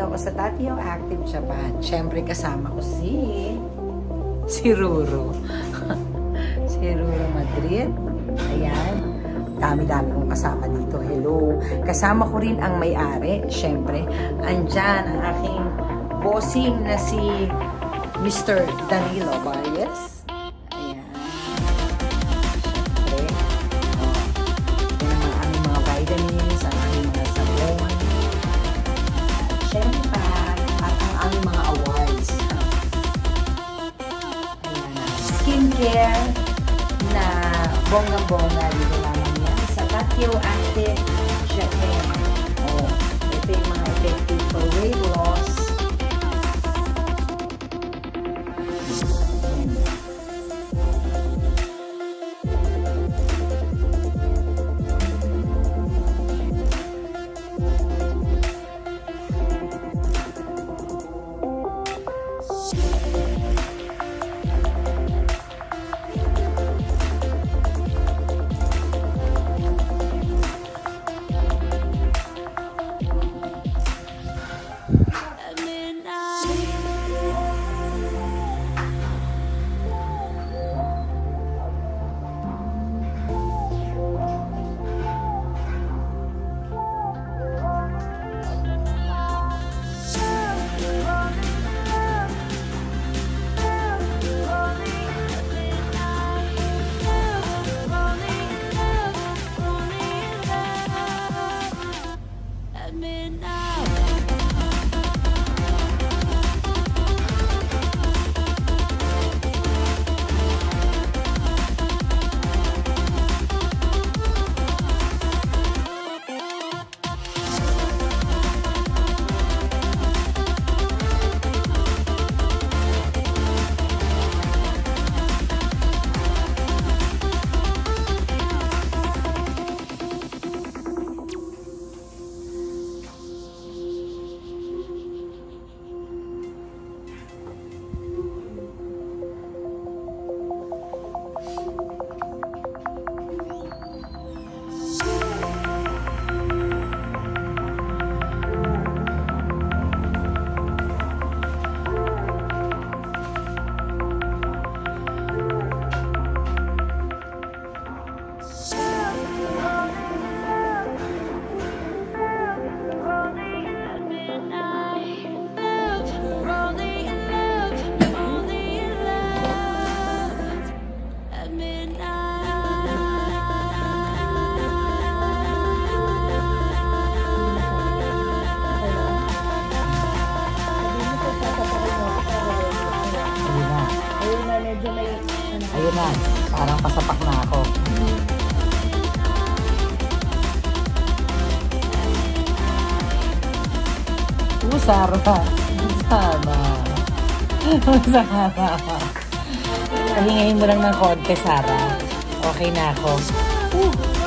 nandito ako sa Tatio Active Japan. Siyempre kasama ko si si Ruro. si Ruro Madrid. Ayan. Dami-dami kong kasama dito. Hello. Kasama ko rin ang may-ari. Siyempre, andyan ang aking bossing na si Mr. Danilo Valles. Skincare na bonggang-bongga dito naman yan sa Takyo Active Japan. Ayun na, parang pasapak na ako. Uh, Sara. Sana. Sana. Pahingahin mo lang ng konti, Sara. Okay na ako. Uh.